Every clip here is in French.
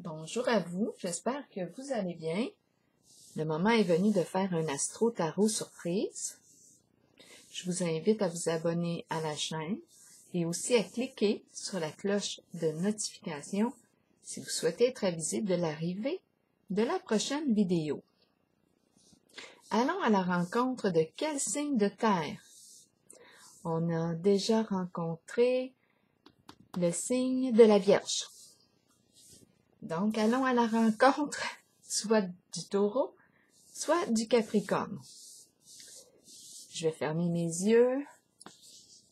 Bonjour à vous, j'espère que vous allez bien. Le moment est venu de faire un astro tarot surprise. Je vous invite à vous abonner à la chaîne et aussi à cliquer sur la cloche de notification si vous souhaitez être avisé de l'arrivée de la prochaine vidéo. Allons à la rencontre de quel signe de terre? On a déjà rencontré le signe de la Vierge. Donc, allons à la rencontre soit du taureau, soit du capricorne. Je vais fermer mes yeux.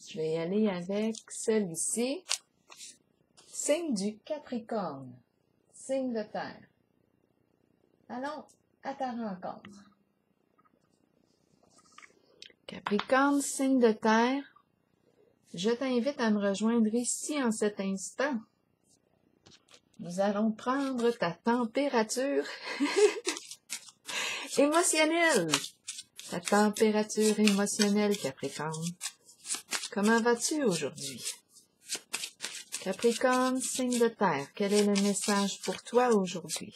Je vais y aller avec celui-ci. Signe du capricorne, signe de terre. Allons à ta rencontre. Capricorne, signe de terre, je t'invite à me rejoindre ici en cet instant. Nous allons prendre ta température émotionnelle. Ta température émotionnelle, Capricorne. Comment vas-tu aujourd'hui? Capricorne, signe de terre, quel est le message pour toi aujourd'hui?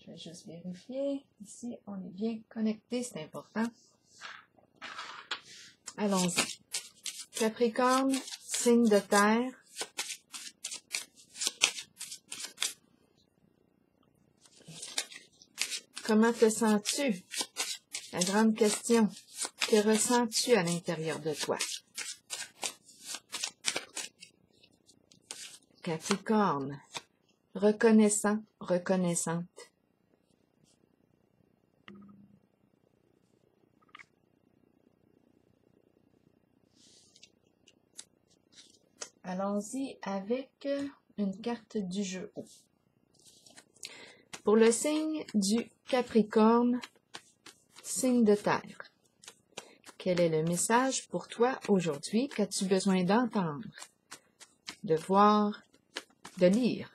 Je vais juste vérifier. Ici, on est bien connecté, c'est important. Allons-y. Capricorne, signe de terre. Comment te sens-tu? La grande question. Que ressens-tu à l'intérieur de toi? Capricorne, reconnaissant, reconnaissante. Allons-y avec une carte du jeu. Pour le signe du Capricorne, signe de terre. Quel est le message pour toi aujourd'hui qu'as-tu besoin d'entendre, de voir, de lire?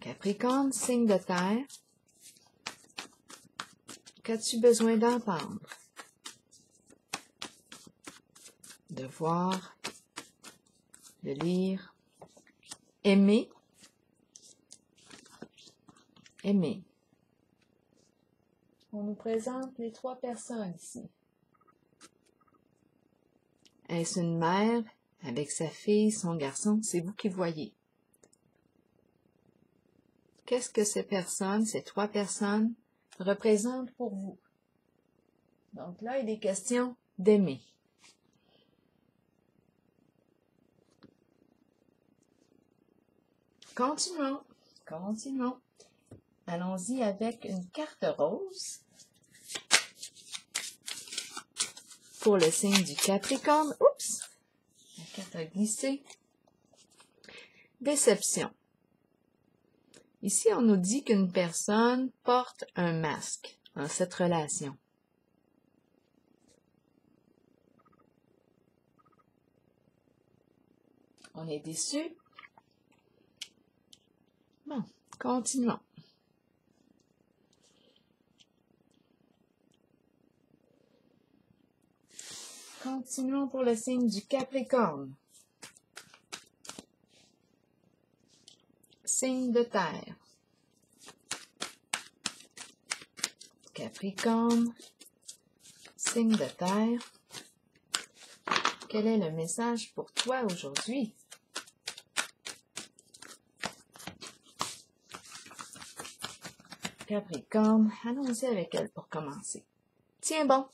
Capricorne, signe de terre. Qu'as-tu besoin d'entendre? De voir, de lire, aimer, aimer. On nous présente les trois personnes ici. Est-ce une mère avec sa fille, son garçon? C'est vous qui voyez. Qu'est-ce que ces personnes, ces trois personnes, représentent pour vous? Donc là, il est question d'aimer. Continuons, continuons. Allons-y avec une carte rose. Pour le signe du Capricorne, oups, la carte a glissé. Déception. Ici, on nous dit qu'une personne porte un masque dans cette relation. On est déçu. Continuons. Continuons pour le signe du Capricorne. Signe de terre. Capricorne. Signe de terre. Quel est le message pour toi aujourd'hui? Capricorne, allons-y avec elle pour commencer. Tiens bon,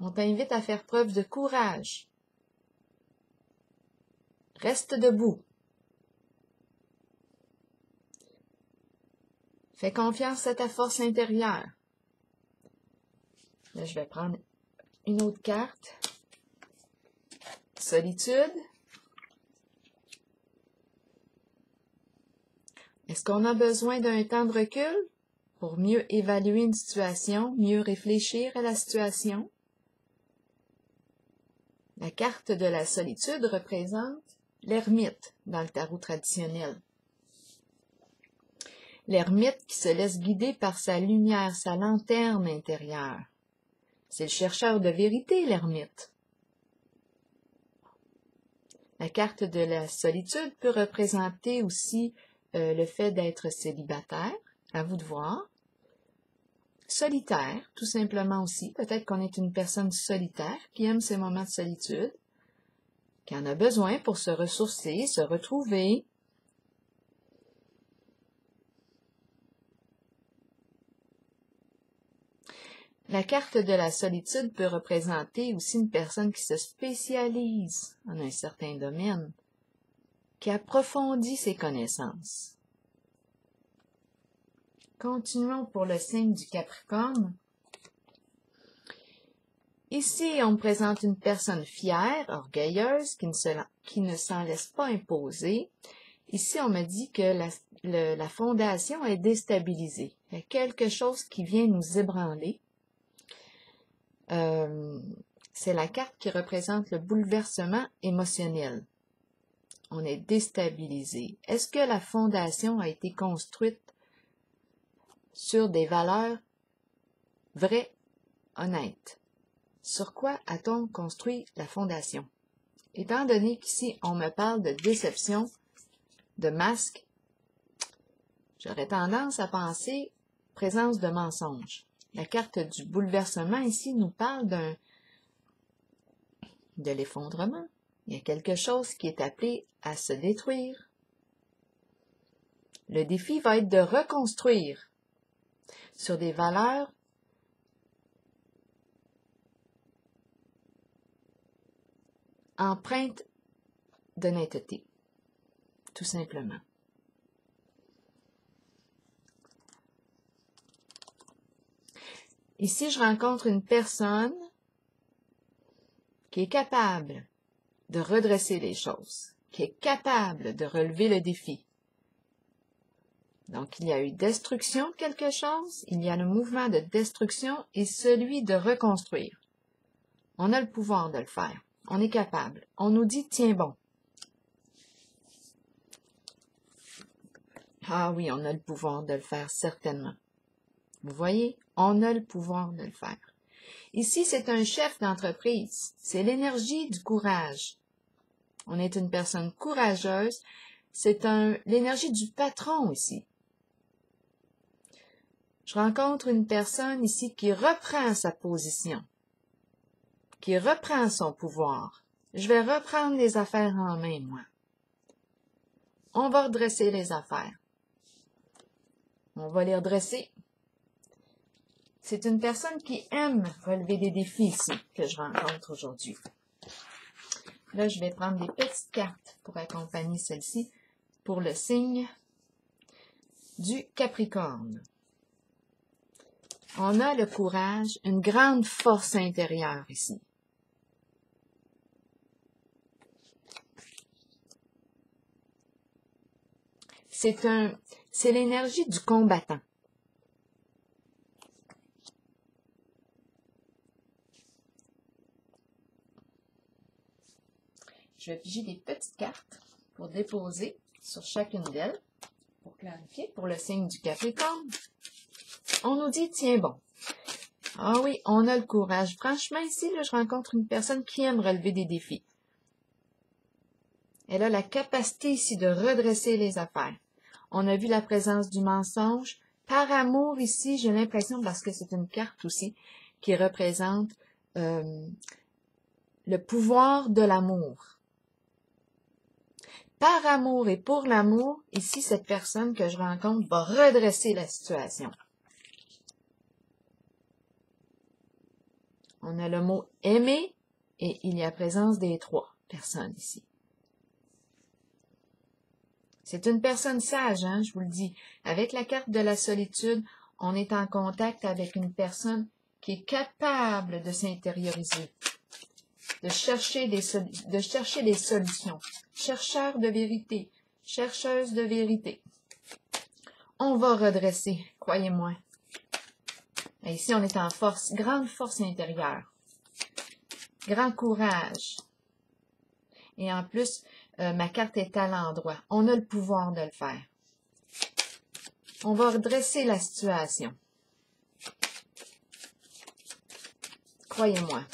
on t'invite à faire preuve de courage. Reste debout. Fais confiance à ta force intérieure. Là, je vais prendre une autre carte. Solitude. Est-ce qu'on a besoin d'un temps de recul pour mieux évaluer une situation, mieux réfléchir à la situation? La carte de la solitude représente l'ermite dans le tarot traditionnel. L'ermite qui se laisse guider par sa lumière, sa lanterne intérieure. C'est le chercheur de vérité, l'ermite. La carte de la solitude peut représenter aussi euh, le fait d'être célibataire, à vous de voir. Solitaire, tout simplement aussi. Peut-être qu'on est une personne solitaire qui aime ses moments de solitude, qui en a besoin pour se ressourcer, se retrouver, La carte de la solitude peut représenter aussi une personne qui se spécialise en un certain domaine, qui approfondit ses connaissances. Continuons pour le signe du Capricorne. Ici, on me présente une personne fière, orgueilleuse, qui ne, s'en laisse pas imposer. Ici, on me dit que la, fondation est déstabilisée. Il y a quelque chose qui vient nous ébranler. Euh, c'est la carte qui représente le bouleversement émotionnel. On est déstabilisé. Est-ce que la fondation a été construite sur des valeurs vraies, honnêtes? Sur quoi a-t-on construit la fondation? Étant donné qu'ici on me parle de déception, de masque, j'aurais tendance à penser présence de mensonges. La carte du bouleversement ici nous parle d'un de l'effondrement. Il y a quelque chose qui est appelé à se détruire. Le défi va être de reconstruire sur des valeurs empreintes d'honnêteté, tout simplement. Ici, je rencontre une personne qui est capable de redresser les choses, qui est capable de relever le défi. Donc, il y a eu destruction de quelque chose, il y a le mouvement de destruction et celui de reconstruire. On a le pouvoir de le faire. On est capable. On nous dit, tiens bon. Ah oui, on a le pouvoir de le faire, certainement. Vous voyez, on a le pouvoir de le faire. Ici, c'est un chef d'entreprise. C'est l'énergie du courage. On est une personne courageuse. C'est l'énergie du patron ici. Je rencontre une personne ici qui reprend sa position, qui reprend son pouvoir. Je vais reprendre les affaires en main, moi. On va redresser les affaires. On va les redresser. C'est une personne qui aime relever des défis ici que je rencontre aujourd'hui. Là, je vais prendre des petites cartes pour accompagner celle-ci pour le signe du Capricorne. On a le courage, une grande force intérieure ici. C'est un, c'est l'énergie du combattant. Je vais piger des petites cartes pour déposer sur chacune d'elles, pour clarifier, pour le signe du Capricorne. On nous dit, tiens bon. Ah oui, on a le courage. Franchement, ici, je rencontre une personne qui aime relever des défis. Elle a la capacité ici de redresser les affaires. On a vu la présence du mensonge. Par amour, ici, j'ai l'impression, parce que c'est une carte aussi, qui représente euh, le pouvoir de l'amour par amour et pour l'amour, ici, cette personne que je rencontre va redresser la situation. On a le mot aimer et il y a présence des trois personnes ici. C'est une personne sage, hein, je vous le dis. Avec la carte de la solitude, on est en contact avec une personne qui est capable de s'intérioriser, de de chercher des solutions. Chercheur de vérité, chercheuse de vérité. On va redresser, croyez-moi. Ici, on est en force, grande force intérieure, grand courage. Et en plus, euh, ma carte est à l'endroit. On a le pouvoir de le faire. On va redresser la situation. Croyez-moi.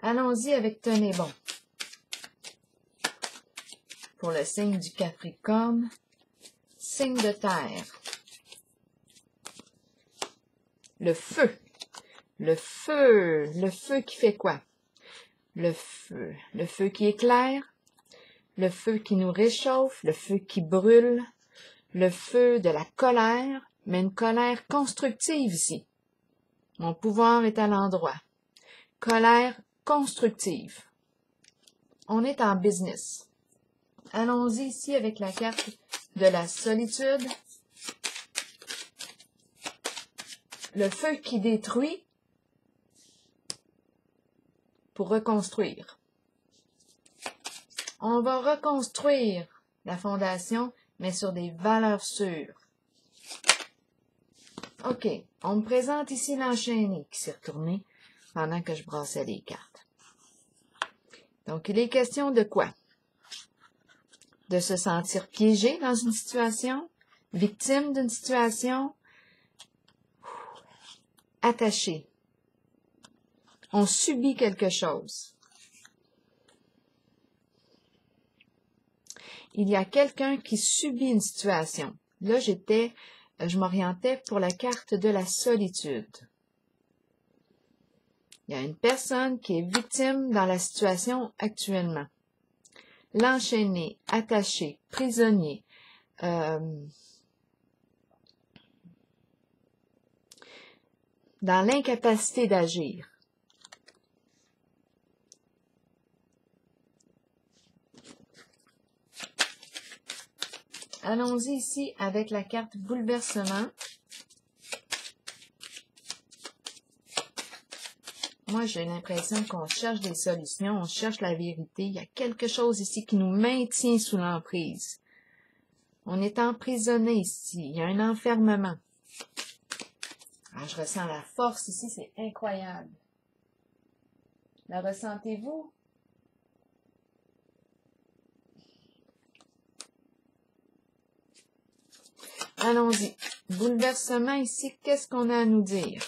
Allons-y avec tenez bon. Pour le signe du Capricorne, signe de terre. Le feu. Le feu. Le feu qui fait quoi? Le feu. Le feu qui éclaire. Le feu qui nous réchauffe. Le feu qui brûle. Le feu de la colère, mais une colère constructive ici. Mon pouvoir est à l'endroit. Colère constructive. On est en business. Allons-y ici avec la carte de la solitude. Le feu qui détruit pour reconstruire. On va reconstruire la fondation, mais sur des valeurs sûres. OK, on me présente ici l'enchaîné qui s'est retourné pendant que je brassais les cartes. Donc, il est question de quoi? De se sentir piégé dans une situation, victime d'une situation, attaché. On subit quelque chose. Il y a quelqu'un qui subit une situation. Là, j'étais, je m'orientais pour la carte de la solitude. Il y a une personne qui est victime dans la situation actuellement. L'enchaîné, attaché, prisonnier, euh, dans l'incapacité d'agir. Allons-y ici avec la carte bouleversement. Moi, j'ai l'impression qu'on cherche des solutions, on cherche la vérité. Il y a quelque chose ici qui nous maintient sous l'emprise. On est emprisonné ici. Il y a un enfermement. Ah, je ressens la force ici, c'est incroyable. La ressentez-vous? Allons-y. Bouleversement ici, qu'est-ce qu'on a à nous dire?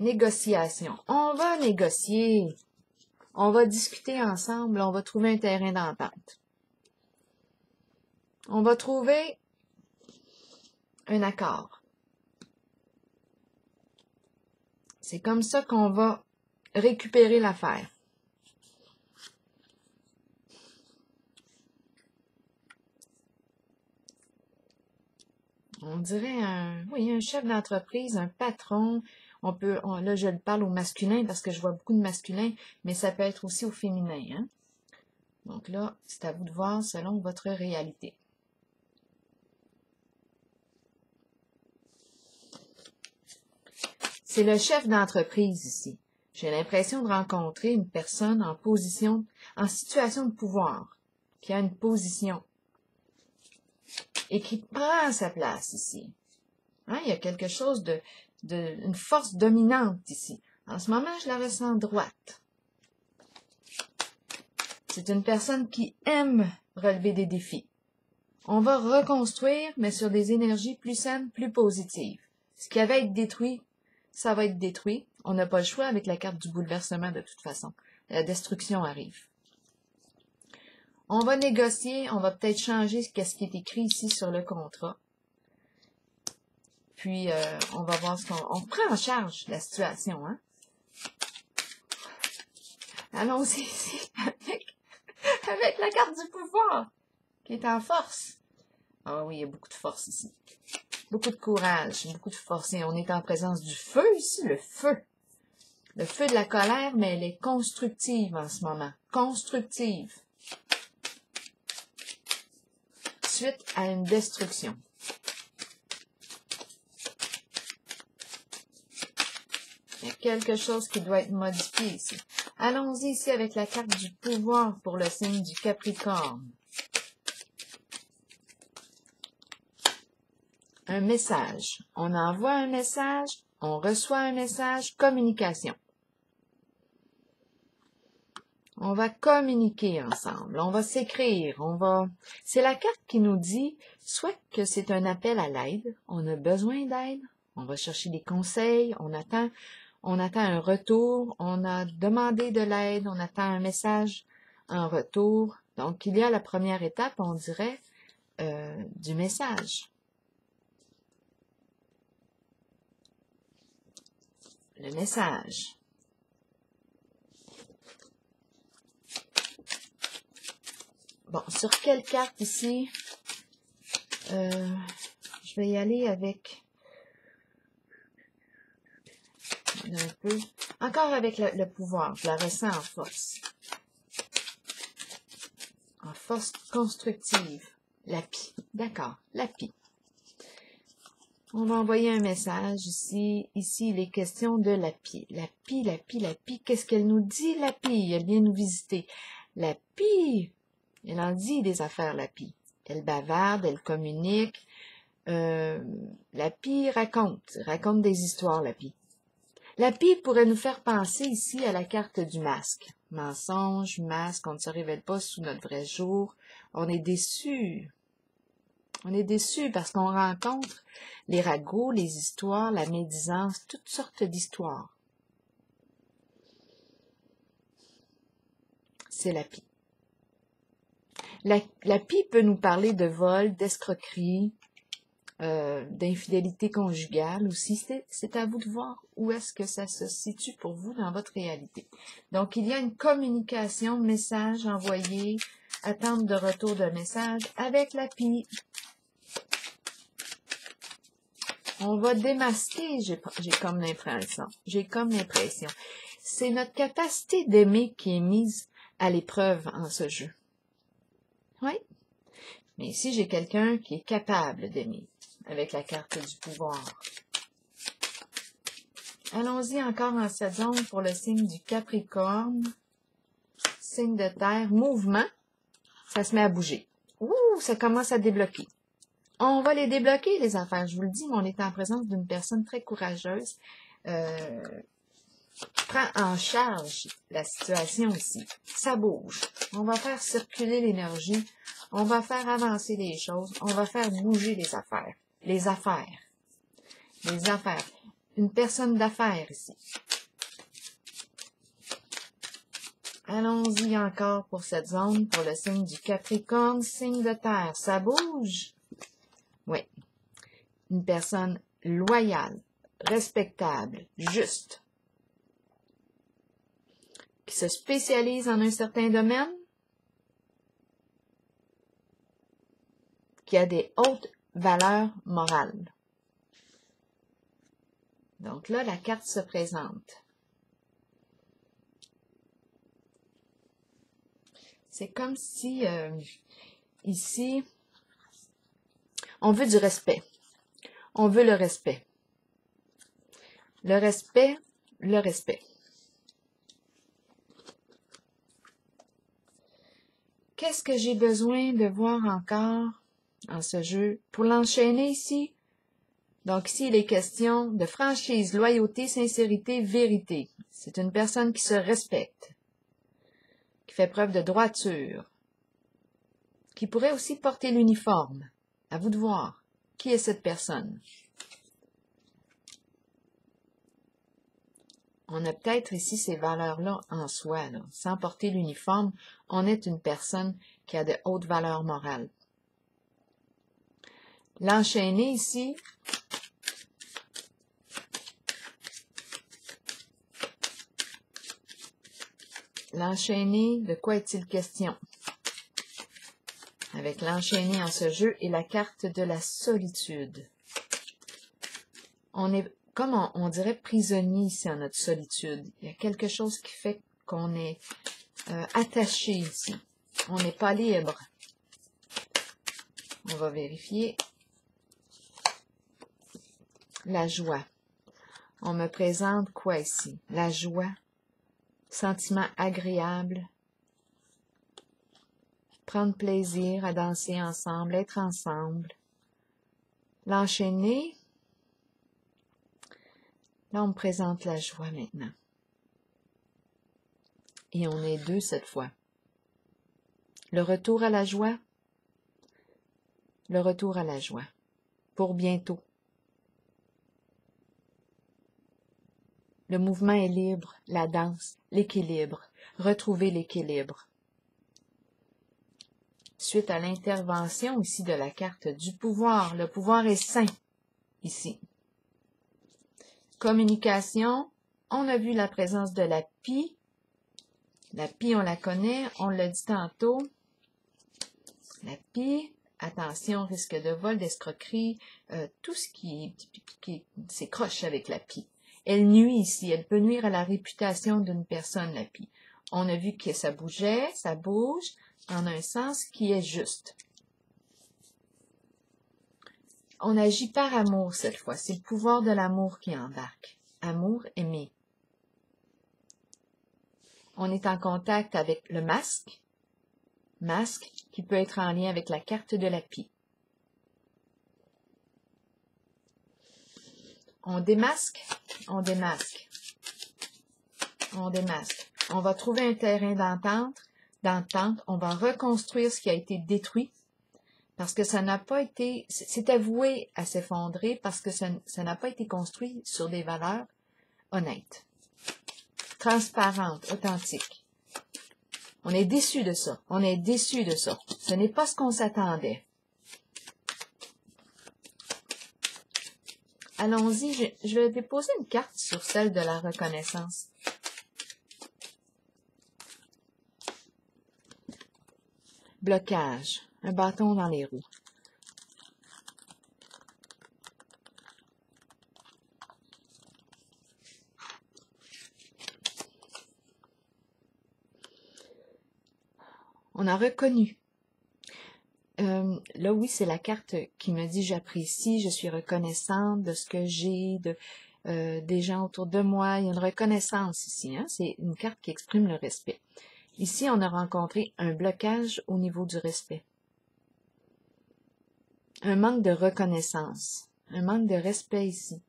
Négociation. On va négocier. On va discuter ensemble. On va trouver un terrain d'entente. On va trouver un accord. C'est comme ça qu'on va récupérer l'affaire. On dirait un, un chef d'entreprise, un patron. On peut, là, je le parle au masculin parce que je vois beaucoup de masculin, mais ça peut être aussi au féminin. Hein? Donc là, c'est à vous de voir selon votre réalité. C'est le chef d'entreprise ici. J'ai l'impression de rencontrer une personne en position, en situation de pouvoir, qui a une position et qui prend sa place ici. Hein, il y a quelque chose de, de, une force dominante ici. En ce moment, je la ressens droite. C'est une personne qui aime relever des défis. On va reconstruire, mais sur des énergies plus saines, plus positives. Ce qui avait été détruit, ça va être détruit. On n'a pas le choix avec la carte du bouleversement de toute façon. La destruction arrive. On va négocier, on va peut-être changer ce qui est écrit ici sur le contrat. Puis, euh, on va voir ce qu'on... On prend en charge la situation, hein? Allons-y ici avec, avec la carte du pouvoir, qui est en force. Ah oui, il y a beaucoup de force ici. Beaucoup de courage, beaucoup de force. Et on est en présence du feu ici, le feu. Le feu de la colère, mais elle est constructive en ce moment. Constructive. suite à une destruction. Il y a quelque chose qui doit être modifié ici. Allons-y ici avec la carte du pouvoir pour le signe du Capricorne. Un message. On envoie un message, on reçoit un message, communication. On va communiquer ensemble, on va s'écrire, on va... C'est la carte qui nous dit soit que c'est un appel à l'aide, on a besoin d'aide, on va chercher des conseils, on attend, on attend un retour, on a demandé de l'aide, on attend un message en retour. Donc, il y a la première étape, on dirait, euh, du message. Le message. Bon, sur quelle carte ici? Euh, je vais y aller avec un peu. Encore avec le, pouvoir. Je la ressens en force. En force constructive. La pie. D'accord. La pie. On va envoyer un message ici. Ici, il est question de la pie. La pie, la pie, la pie. Qu'est-ce qu'elle nous dit, la pie? Elle vient nous visiter. La pie elle en dit des affaires, la pie. Elle bavarde, elle communique. Euh, la pie raconte, raconte des histoires, la pie. La pie pourrait nous faire penser ici à la carte du masque. Mensonge, masque, on ne se révèle pas sous notre vrai jour. On est déçu. On est déçu parce qu'on rencontre les ragots, les histoires, la médisance, toutes sortes d'histoires. C'est la pie. La, pie peut nous parler de vol, d'escroquerie, euh, d'infidélité conjugale aussi. C'est à vous de voir où est-ce que ça se situe pour vous dans votre réalité. Donc, il y a une communication, message envoyé, attente de retour de message avec la pie. On va démasquer, j'ai comme l'impression. J'ai comme l'impression. C'est notre capacité d'aimer qui est mise à l'épreuve en ce jeu. Oui. Mais ici, j'ai quelqu'un qui est capable d'aimer avec la carte du pouvoir. Allons-y encore en saison pour le signe du Capricorne. Signe de terre, mouvement. Ça se met à bouger. Ouh, ça commence à débloquer. On va les débloquer, les affaires. Je vous le dis, mais on est en présence d'une personne très courageuse. Euh, prend en charge la situation ici. Ça bouge. On va faire circuler l'énergie. On va faire avancer les choses. On va faire bouger les affaires. Les affaires. Les affaires. Une personne d'affaires ici. Allons-y encore pour cette zone, pour le signe du Capricorne, signe de terre. Ça bouge? Oui. Une personne loyale, respectable, juste, qui se spécialise en un certain domaine, qui a des hautes valeurs morales. Donc là, la carte se présente. C'est comme si euh, ici, on veut du respect. On veut le respect. Le respect, le respect. Qu'est-ce que j'ai besoin de voir encore? En ce jeu pour l'enchaîner ici? Donc ici, il est question de franchise, loyauté, sincérité, vérité. C'est une personne qui se respecte, qui fait preuve de droiture, qui pourrait aussi porter l'uniforme. À vous de voir. Qui est cette personne? on a peut-être ici ces valeurs-là en soi. Sans porter l'uniforme, on est une personne qui a de hautes valeurs morales. L'enchaîner ici, L'enchaîner, de quoi est-il question? Avec l'enchaîner en ce jeu et la carte de la solitude. On est comme on, dirait prisonnier ici en notre solitude. Il y a quelque chose qui fait qu'on est euh, attaché ici. On n'est pas libre. On va vérifier. La joie. On me présente quoi ici? La joie. Sentiment agréable. Prendre plaisir à danser ensemble, être ensemble. L'enchaîner, Là, on me présente la joie maintenant. Et on est deux cette fois. Le retour à la joie. Le retour à la joie. Pour bientôt. Le mouvement est libre, la danse, l'équilibre. Retrouver l'équilibre. suite à l'intervention ici de la carte du pouvoir. Le pouvoir est sain ici. Communication, on a vu la présence de la pie. La pie, on la connaît, on l'a dit tantôt. La pie, attention, risque de vol, d'escroquerie, euh, tout ce qui, qui, s'écroche avec la pie. Elle nuit ici, elle peut nuire à la réputation d'une personne, la pie. On a vu que ça bougeait, ça bouge, en un sens qui est juste. On agit par amour cette fois. C'est le pouvoir de l'amour qui embarque. Amour aimé. On est en contact avec le masque. Masque qui peut être en lien avec la carte de la pie. On démasque, on démasque, on démasque. On va trouver un terrain d'entente, d'entente. On va reconstruire ce qui a été détruit parce que ça n'a pas été, c'est avoué à s'effondrer parce que ça n'a pas été construit sur des valeurs honnêtes, transparentes, authentiques. On est déçu de ça. On est déçu de ça. Ce n'est pas ce qu'on s'attendait. Allons-y, je, vais déposer une carte sur celle de la reconnaissance. Blocage un bâton dans les roues. On a reconnu. Euh, là, oui, c'est la carte qui me dit j'apprécie, je suis reconnaissante de ce que j'ai, de, euh, des gens autour de moi. Il y a une reconnaissance ici. Hein? C'est une carte qui exprime le respect. Ici, on a rencontré un blocage au niveau du respect un manque de reconnaissance, un manque de respect ici,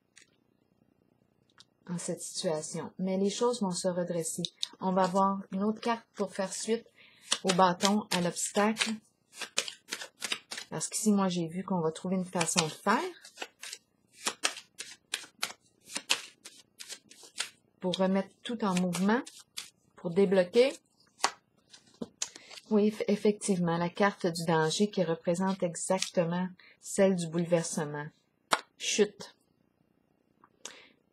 en cette situation. Mais les choses vont se redresser. On va avoir une autre carte pour faire suite au bâton, à l'obstacle. Parce qu'ici, moi, j'ai vu qu'on va trouver une façon de faire. Pour remettre tout en mouvement, pour débloquer. Oui, effectivement, la carte du danger qui représente exactement celle du bouleversement. Chute.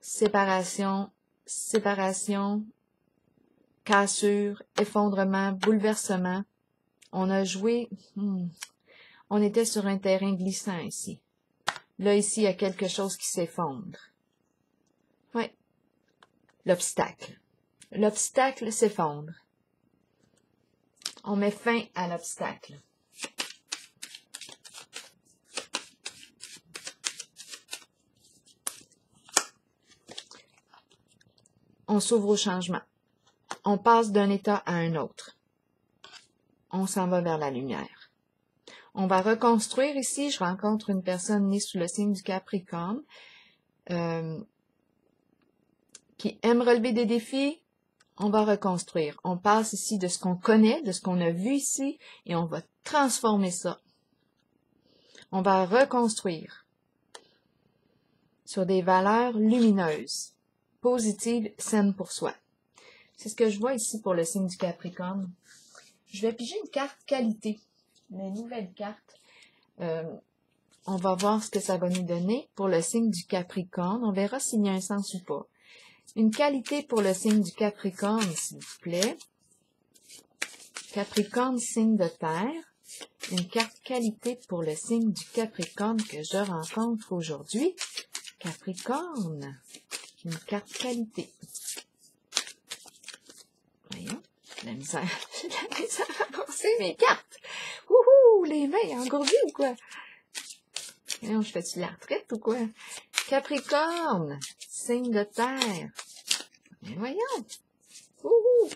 Séparation, séparation, cassure, effondrement, bouleversement. On a joué, hmm, on était sur un terrain glissant ici. Là, ici, il y a quelque chose qui s'effondre. Oui. L'obstacle. L'obstacle s'effondre. On met fin à l'obstacle. On s'ouvre au changement. On passe d'un état à un autre. On s'en va vers la lumière. On va reconstruire ici. Je rencontre une personne née sous le signe du Capricorne euh, qui aime relever des défis, on va reconstruire. On passe ici de ce qu'on connaît, de ce qu'on a vu ici, et on va transformer ça. On va reconstruire sur des valeurs lumineuses, positives, saines pour soi. C'est ce que je vois ici pour le signe du Capricorne. Je vais piger une carte qualité, une nouvelle carte. Euh, on va voir ce que ça va nous donner pour le signe du Capricorne. On verra s'il y a un sens ou pas. Une qualité pour le signe du Capricorne, s'il vous plaît. Capricorne, signe de terre. Une carte qualité pour le signe du Capricorne que je rencontre aujourd'hui. Capricorne. Une carte qualité. Voyons, la misère. La misère à penser mes cartes. Ouhou, les mains engourdies ou quoi? Voyons, je fais-tu la retraite ou quoi? Capricorne signe de terre. Voyons. Ouhou.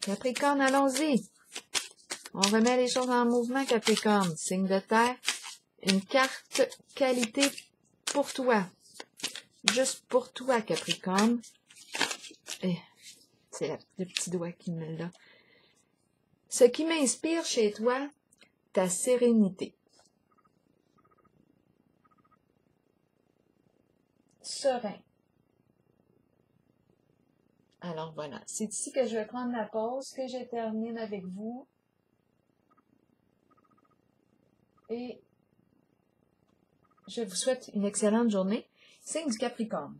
Capricorne, allons-y. On remet les choses en mouvement, Capricorne. Signe de terre. Une carte qualité pour toi. Juste pour toi, Capricorne. Et c'est le petit doigt qui me l'a. Ce qui m'inspire chez toi, ta sérénité. Serein. Alors voilà, c'est ici que je vais prendre la pause, que je termine avec vous. et je vous souhaite une excellente journée. Signe du Capricorne.